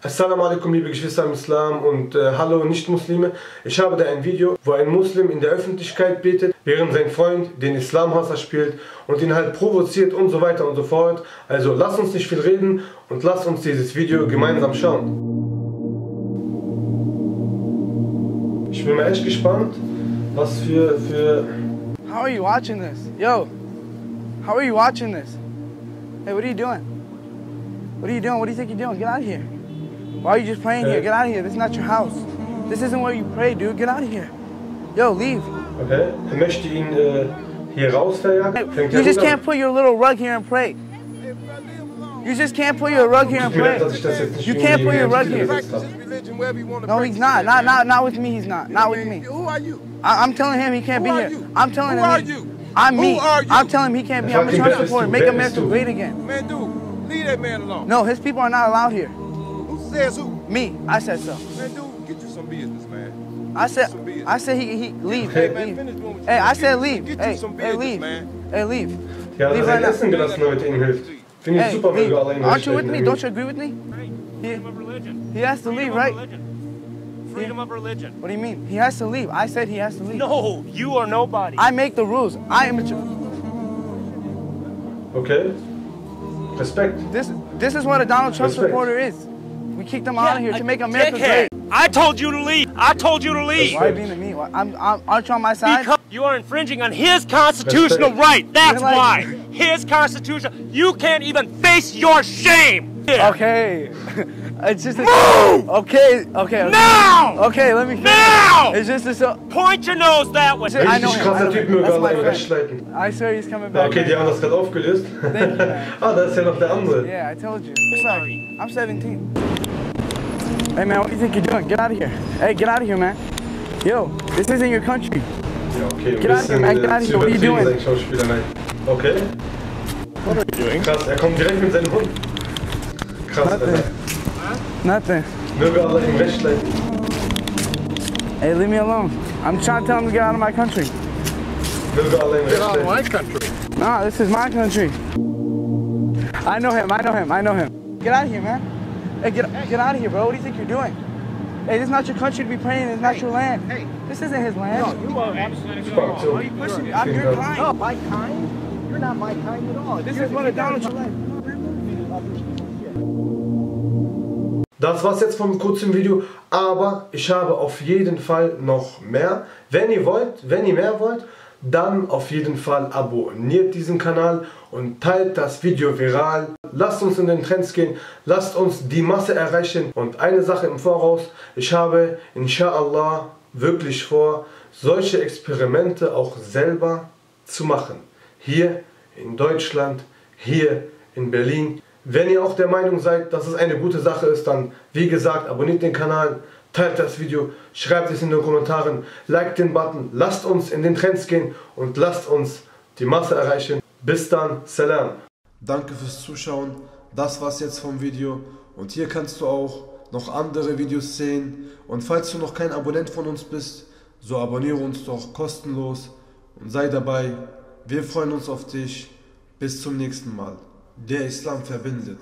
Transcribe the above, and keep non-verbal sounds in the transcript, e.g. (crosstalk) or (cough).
Assalamu alaikum liebe Geschwister im Islam und äh, hallo Nicht-Muslime. Ich habe da ein Video, wo ein Muslim in der Öffentlichkeit betet, während sein Freund den Islamhasser spielt und ihn halt provoziert und so weiter und so fort. Also lass uns nicht viel reden und lass uns dieses Video gemeinsam schauen. Ich bin mal echt gespannt, was für, für... How are you watching this? Yo, how are you watching this? Hey, what are you doing? What are you doing? What do you think you're doing? Get out of here. Why are you just playing here? Get out of here. This is not your house. This isn't where you pray, dude. Get out of here. Yo, leave. Okay, er möchte ihn äh, hier raus verjagen. You just can't put your little rug here and pray. You just can't put your rug here and Tut mir leid, pray. dass ich das jetzt nicht You can't put your rug here. gesetzt habe. Practice his religion wherever he want to No, he's not. Not, not, not with me. He's not. Not with me. Who are you? I, I'm telling him he can't be here. I'm telling Who him. are he- you? I'm Who me. are you? I'm telling him he can't be. I'm a Fucking Trump wer bist supporter. du? Make Wer America bist du? great again. Man, dude, leave that man alone. No, his people are not allowed here. Who says who? Me. I said so. Man, dude, get you some business, man. I said. I said he he leave. Hey, Hey, man, leave. finish doing what you Hey, I said leave. Get Hey, you some hey, leave. man. Hey, leave. Ja, Leave sein right now. Essen gelassen, damit ihm hilft. Finde ich Hey, super, wenn leave. du allein Aren't you with me? Don't you agree with me? Freedom of religion. He has to Freedom leave, right? religion. Freedom of religion. What do you mean? He has to leave. I said he has to leave. No, you are nobody. I make the rules. I am. a- Okay? Respekt. This this is what a Donald Trump Respect. supporter is. We kicked him out of here to make America Dickhead. great. I told you to leave. I told you to leave. Why are you being to me? I'm, I'm, aren't you on my side? Because you are infringing on his constitutional Respect. right. That's like- why. His constitution. You can't even face your shame. Okay. (laughs) it's just a, Move! Okay, okay. okay. Now! Okay, let me finish. Now! It's just a so. Point your nose that way. I know Richtig him. I krasser know Typ, nur gar my allein friend. recht leiten. I swear he's coming back. okay, die haben das gerade aufgelöst. Thank you, man. (laughs) ah, da ist ja noch der andere. Yeah, I told you. Sorry. I'm 17. Hey man, what do you think you're doing? Get out of here. Hey, get out of here, man. Yo, this isn't your country. Ja, okay, Get out of here, man, get out of here. What are you übertrieben, doing? sein Schauspieler, nein. Okay. Krass, er kommt direkt mit seinem Hund. Krass, Alter. Nothing. Möge Allah ihm recht leiten. Hey, leave me alone. I'm trying to tell him to get out of my country. Möge Allah ihm recht leiten. Nah, this is my country. I know him. I know him. I know him. Get out of here, man. Hey, get get out of here, bro. What do you think you're doing? Hey, this is not your country to be praying. It's not your land. Hey, this isn't his land. You are absolutely Super Aktion. I'm your Vielen Dank. client. No, my kind? You're not my kind at all. This is what a Donald Trump. Das war's jetzt vom kurzen Video, aber ich habe auf jeden Fall noch mehr. Wenn ihr wollt, wenn ihr mehr wollt, dann auf jeden Fall abonniert diesen Kanal und teilt das Video viral. Lasst uns in den Trends gehen, lasst uns die Masse erreichen. Und eine Sache im Voraus, ich habe inshallah wirklich vor, solche Experimente auch selber zu machen. Hier in Deutschland, hier in Berlin. Wenn ihr auch der Meinung seid, dass es eine gute Sache ist, dann wie gesagt, abonniert den Kanal, teilt das Video, schreibt es in den Kommentaren, liked den Button, lasst uns in den Trends gehen und lasst uns die Masse erreichen. Bis dann, Salam. Danke fürs Zuschauen. Das war's jetzt vom Video. Und hier kannst du auch noch andere Videos sehen. Und falls du noch kein Abonnent von uns bist, so abonniere uns doch kostenlos und sei dabei. Wir freuen uns auf dich. Bis zum nächsten Mal. Der Islam verbindet.